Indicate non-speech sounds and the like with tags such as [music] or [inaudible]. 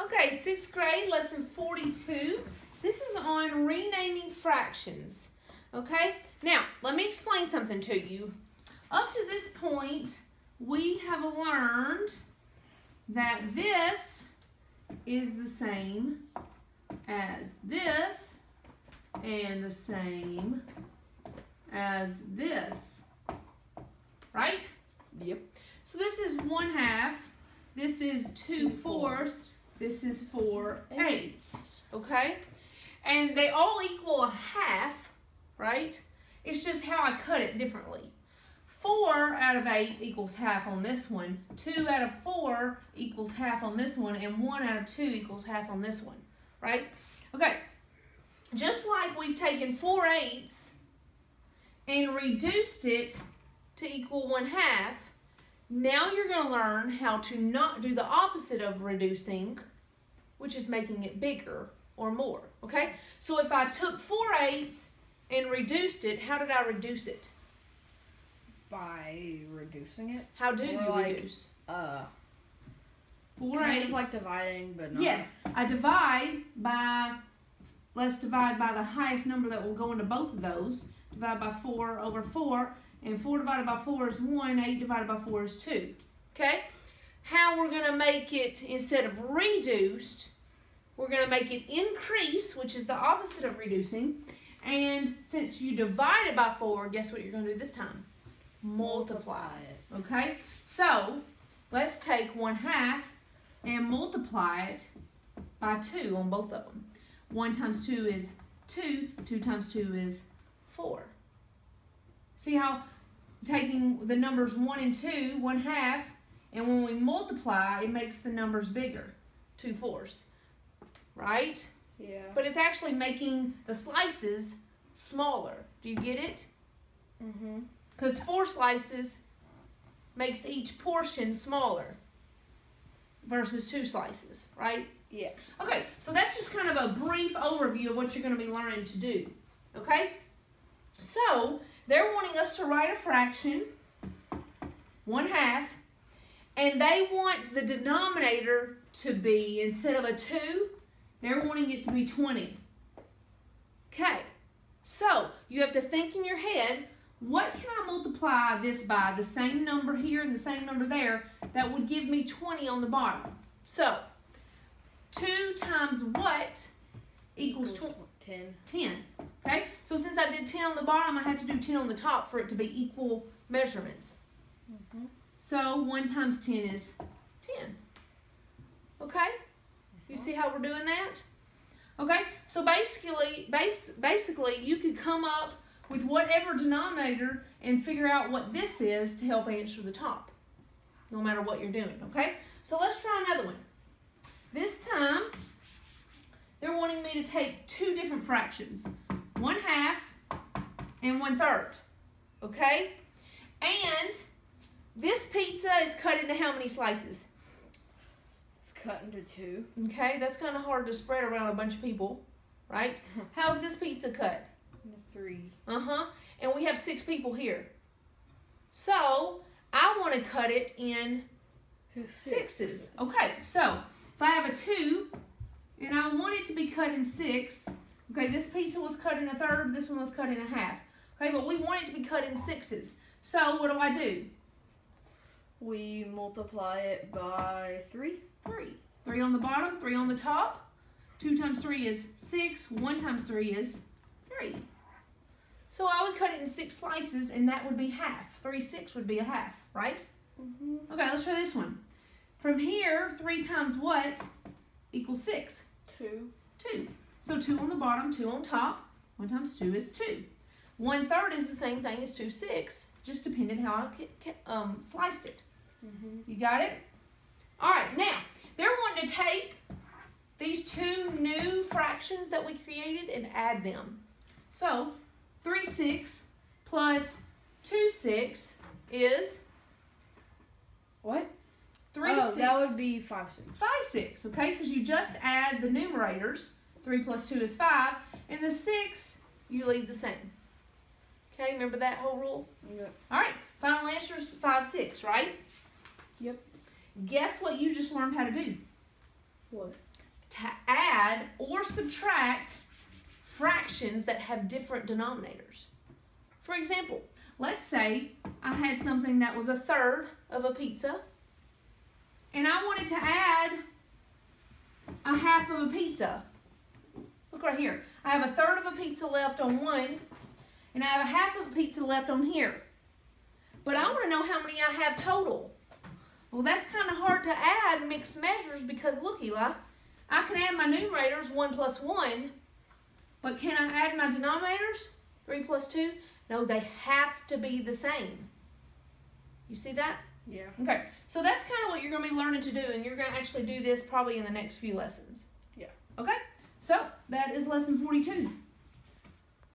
Okay, sixth grade, lesson 42. This is on renaming fractions. Okay, now let me explain something to you. Up to this point, we have learned that this is the same as this and the same as this. Right? Yep. So this is one half, this is two fourths, this is four eights, okay? And they all equal a half, right? It's just how I cut it differently. Four out of eight equals half on this one, two out of four equals half on this one, and one out of two equals half on this one, right? Okay, just like we've taken four eighths and reduced it to equal one half, now you're going to learn how to not do the opposite of reducing, which is making it bigger or more, okay? So if I took 4 eighths and reduced it, how did I reduce it? By reducing it. How do Or you like- reduce? Uh, 4 kind eighths. of like dividing, but not. Yes, I divide by, let's divide by the highest number that will go into both of those. Divide by 4 over 4, and 4 divided by 4 is 1, 8 divided by 4 is 2. Okay? How we're going to make it, instead of reduced, we're going to make it increase, which is the opposite of reducing. And since you divide it by 4, guess what you're going to do this time? Multiply. it. Okay, so let's take one half and multiply it by two on both of them. One times two is two, two times two is four. See how taking the numbers one and two, one half, and when we multiply, it makes the numbers bigger, two fourths, right? Yeah. But it's actually making the slices smaller. Do you get it? Mm-hmm. Because four slices makes each portion smaller versus two slices, right? Yeah. Okay, so that's just kind of a brief overview of what you're going to be learning to do. Okay? So, they're wanting us to write a fraction, one half, and they want the denominator to be, instead of a 2, they're wanting it to be 20. Okay, so you have to think in your head, what can I multiply this by? The same number here and the same number there, that would give me 20 on the bottom. So, 2 times what equals tw- ten. 10. Okay, so since I did 10 on the bottom, I have to do 10 on the top for it to be equal measurements. Mhm. So 1 times 10 is 10. Okay? You see how we're doing that? Okay, so basically, base, basically, you could come up with whatever denominator and figure out what this is to help answer the top, no matter what you're doing, okay? So let's try another one. This time, they're wanting me to take two different fractions, one half and one third, okay? And this pizza is cut into how many slices? Cut into two. Okay, that's kind of hard to spread around a bunch of people, right? [laughs] How's this pizza cut? Into three. Uh huh. And we have six people here. So I want to cut it in sixes. Okay, so if I have a two and I want it to be cut in six, okay, this pizza was cut in a third, this one was cut in a half. Okay, but we want it to be cut in sixes. So what do I do? We multiply it by three. Three. Three on the bottom, three on the top. Two times three is six. One times three is three. So I would cut it in six slices, and that would be half. Three six would be a half, right? Mm-hmm. Okay, let's try this one. From here, three times what equals six? Two. Two. So two on the bottom, two on top. One times two is two. One third is the same thing as two six, just depending how I um, sliced it. Mm-hmm. You got it? All right, now they're wanting to take these two new fractions that we created and add them. So 3 6 plus 2 6 is What? 3 oh, 6. that would be five six. 5 6, okay? Because you just add the numerators. 3 plus 2 is 5. And the 6, you leave the same. Okay, remember that whole rule? Yep. All right, final answer is 5 6, right? Yep. Guess what you just learned how to do? What? to add or subtract fractions that have different denominators. For example, let's say I had something that was a third of a pizza and I wanted to add a half of a pizza. Look right here. I have a third of a pizza left on one and I have a half of a pizza left on here. But I want to know how many I have total. Well, that's kind of hard to add mixed measures because look, Eli, I can add my numerators 1 plus 1, but can I add my denominators 3 plus 2? No, they have to be the same. You see that? Yeah. Okay, so that's kind of what you're going to be learning to do, and you're going to actually do this probably in the next few lessons. Yeah. Okay, so that is lesson 42.